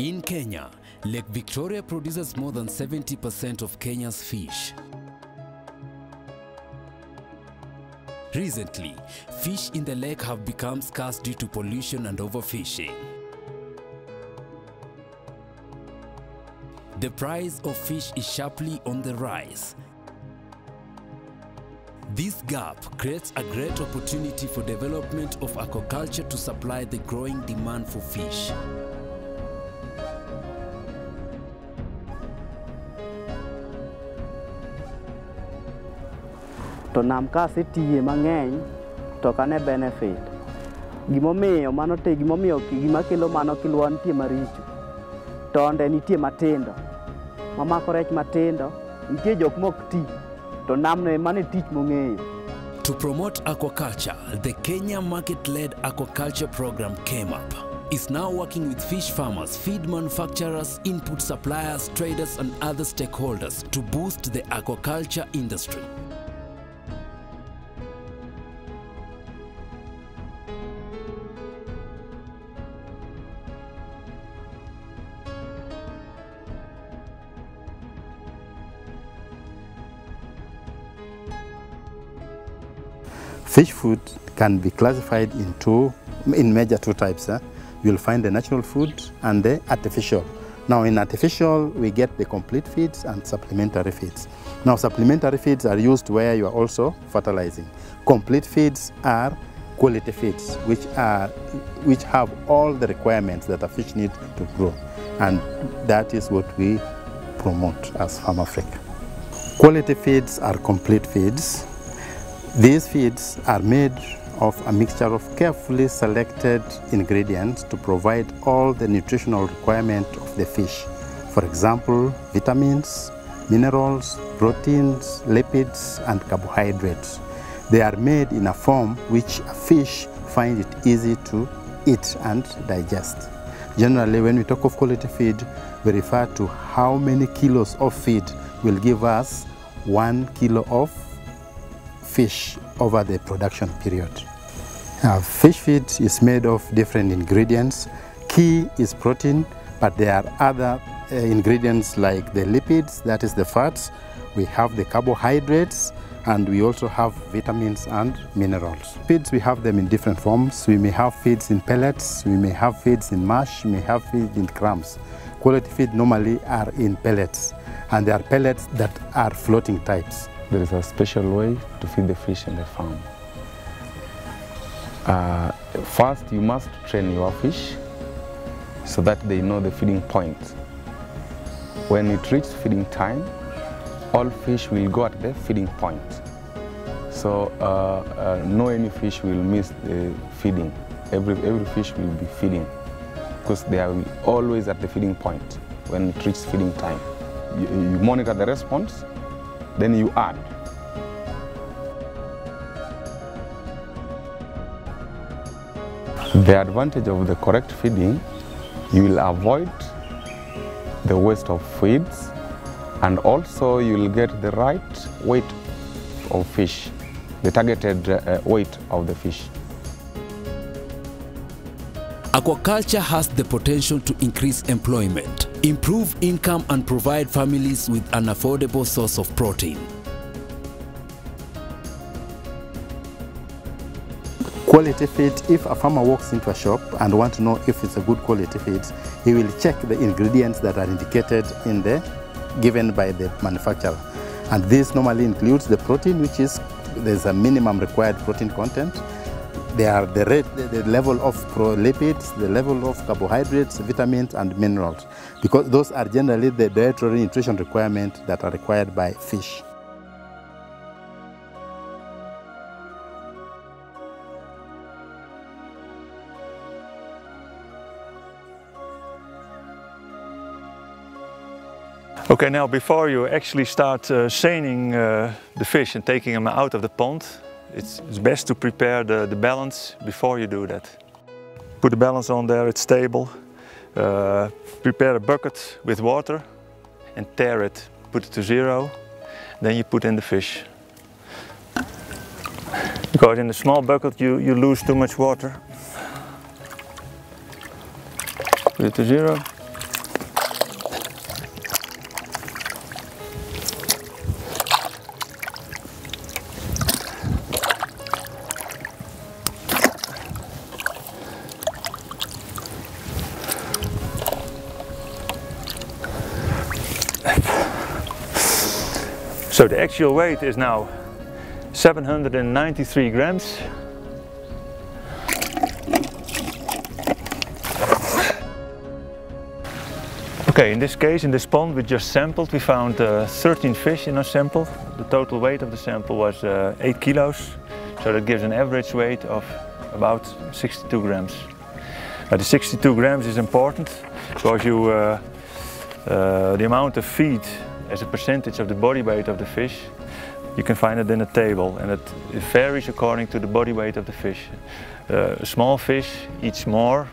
In Kenya, Lake Victoria produces more than 70% of Kenya's fish. Recently, fish in the lake have become scarce due to pollution and overfishing. The price of fish is sharply on the rise. This gap creates a great opportunity for development of aquaculture to supply the growing demand for fish. to nam kasetiye mang'eny to kane benefit gimomiyo mano te gimomiyo gima kelo mano kilwa nitie maricho tonde nitie matindo mamako rech matindo nitie jok mok ti to namno mane tich mong'eyo To promote aquaculture, the Kenya Market-Led Aquaculture Program came up. Is now working with fish farmers, feed manufacturers, input suppliers, traders, and other stakeholders to boost the aquaculture industry. Fish food can be classified in two, in major two types. eh. You'll find the natural food and the artificial. Now in artificial, we get the complete feeds and supplementary feeds. Now supplementary feeds are used where you are also fertilizing. Complete feeds are quality feeds, which, are, which have all the requirements that a fish need to grow. And that is what we promote as Farm Africa. Quality feeds are complete feeds these feeds are made of a mixture of carefully selected ingredients to provide all the nutritional requirement of the fish. For example, vitamins, minerals, proteins, lipids, and carbohydrates. They are made in a form which a fish find it easy to eat and digest. Generally, when we talk of quality feed, we refer to how many kilos of feed will give us one kilo of fish over the production period. Fish feed is made of different ingredients. Key is protein, but there are other uh, ingredients like the lipids, that is the fats. We have the carbohydrates, and we also have vitamins and minerals. Feeds, we have them in different forms. We may have feeds in pellets, we may have feeds in mash, we may have feeds in crumbs. Quality feed normally are in pellets, and there are pellets that are floating types. There is a special way to feed the fish in the farm. Uh, first, you must train your fish so that they know the feeding point. When it reaches feeding time, all fish will go at the feeding point. So uh, uh, no any fish will miss the feeding. Every, every fish will be feeding because they are always at the feeding point when it reaches feeding time. You, you monitor the response, then you add. The advantage of the correct feeding, you will avoid the waste of feeds and also you will get the right weight of fish, the targeted uh, weight of the fish. Aquaculture has the potential to increase employment, improve income, and provide families with an affordable source of protein. Quality feed, if a farmer walks into a shop and wants to know if it's a good quality feed, he will check the ingredients that are indicated in the given by the manufacturer. And this normally includes the protein, which is there's a minimum required protein content. There are the, the level of lipids, the level of carbohydrates, vitamins, and minerals, because those are generally the dietary nutrition requirements that are required by fish. Okay, now before you actually start uh, seining uh, the fish and taking them out of the pond, it's, it's best to prepare the, the balance before you do that. Put the balance on there, it's stable. Uh, prepare a bucket with water and tear it, put it to zero, then you put in the fish. Because in the small bucket you, you lose too much water. Put it to zero. So the actual weight is now 793 grams. Okay, in this case, in this pond we just sampled, we found uh, 13 fish in our sample. The total weight of the sample was uh, 8 kilos, so that gives an average weight of about 62 grams. Now the 62 grams is important because you, uh, uh, the amount of feed as a percentage of the body weight of the fish, you can find it in a table and it, varies according to the body weight of the fish. Uh, a small fish eats more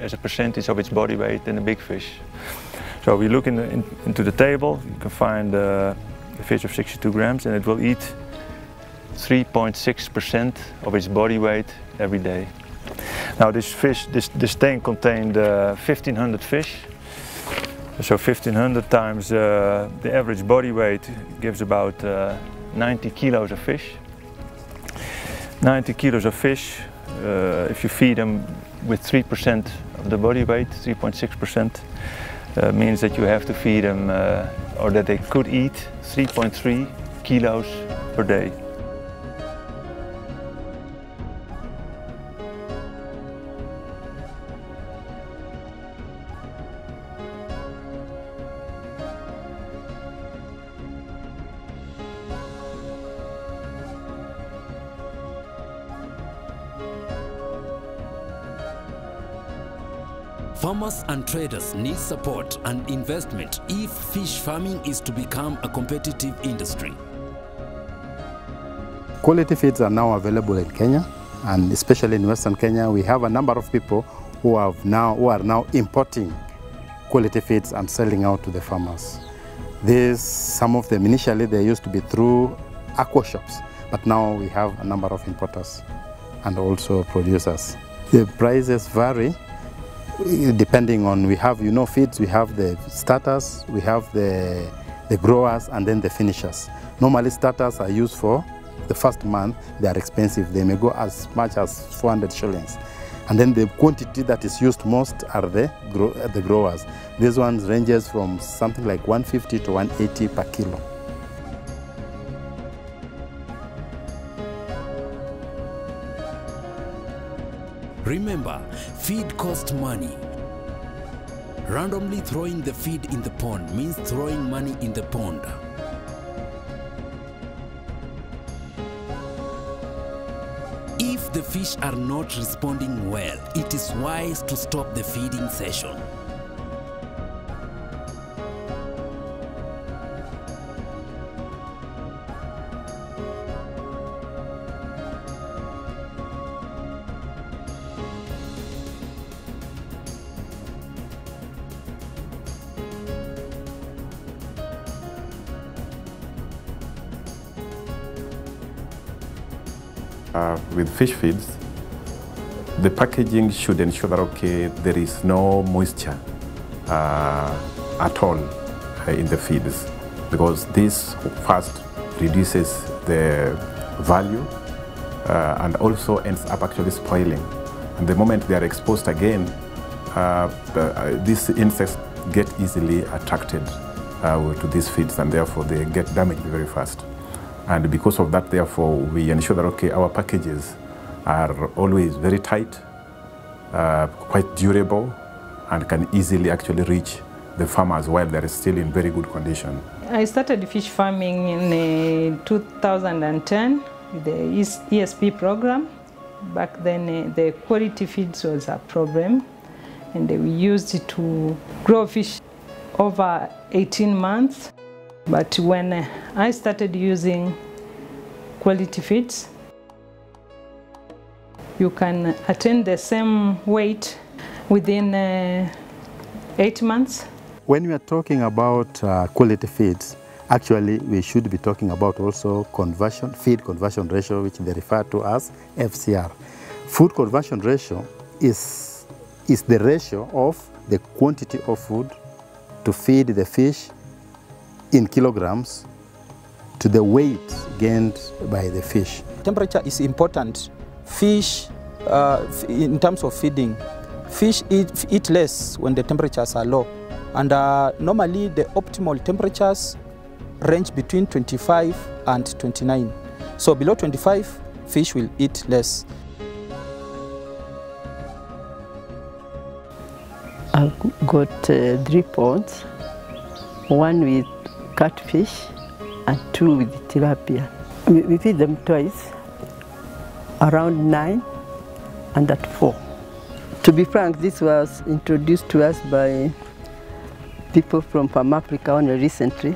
as a percentage of its body weight than a big fish. So if we look in the, in, into the table, you can find uh, a fish of 62 grams and it will eat 3.6% of its body weight every day. Now this fish, this, this tank contained uh, 1500 fish. So 1500 times uh, the average body weight gives about uh, 90 kilos of fish. 90 kilos of fish, uh, if you feed them with 3% of the body weight, 3.6%, uh, means that you have to feed them, uh, or that they could eat 3.3 kilos per day. Farmers and traders need support and investment if fish farming is to become a competitive industry. Quality feeds are now available in Kenya, and especially in Western Kenya, we have a number of people who have now who are now importing quality feeds and selling out to the farmers. These, some of them initially they used to be through aqua shops, but now we have a number of importers and also producers. The prices vary depending on we have you know feeds we have the starters we have the the growers and then the finishers. Normally starters are used for the first month. They are expensive. They may go as much as 400 shillings. And then the quantity that is used most are the grow, the growers. These ones ranges from something like 150 to 180 per kilo Remember, feed cost money. Randomly throwing the feed in the pond means throwing money in the pond. If the fish are not responding well, it is wise to stop the feeding session. Uh, with fish feeds, the packaging should ensure that okay, there is no moisture uh, at all uh, in the feeds because this first reduces the value uh, and also ends up actually spoiling. And the moment they are exposed again, uh, uh, these insects get easily attracted to these feeds and therefore they get damaged very fast. And because of that, therefore, we ensure that, okay, our packages are always very tight, uh, quite durable, and can easily actually reach the farmers while they're still in very good condition. I started fish farming in uh, 2010 with the ESP program. Back then, uh, the quality feeds was a problem, and we used to grow fish over 18 months. But when I started using quality feeds, you can attain the same weight within uh, eight months. when we are talking about uh, quality feeds, actually we should be talking about also conversion, feed conversion ratio, which they refer to as FCR. Food conversion ratio is, is the ratio of the quantity of food to feed the fish in kilograms to the weight gained by the fish. Temperature is important. Fish, uh, in terms of feeding, fish eat, eat less when the temperatures are low. And uh, normally the optimal temperatures range between 25 and 29. So below 25, fish will eat less. I've got uh, three ponds, one with catfish and two with tilapia. We, we feed them twice, around nine and at four. To be frank, this was introduced to us by people from Palm Africa only recently.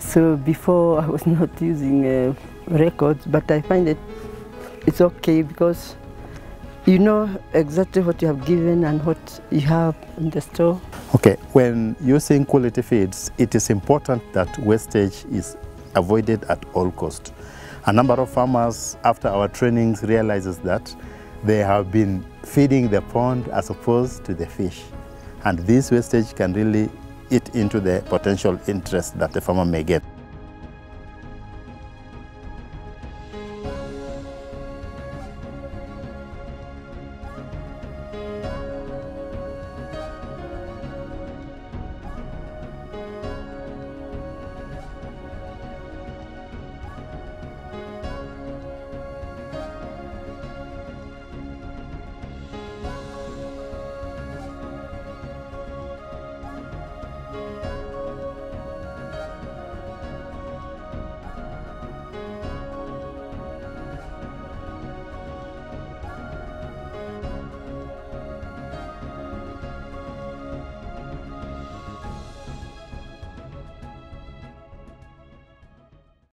So before I was not using uh, records, but I find it it's okay because you know exactly what you have given and what you have in the store. Okay, when using quality feeds, it is important that wastage is avoided at all cost. A number of farmers, after our trainings, realizes that they have been feeding the pond as opposed to the fish. And this wastage can really eat into the potential interest that the farmer may get.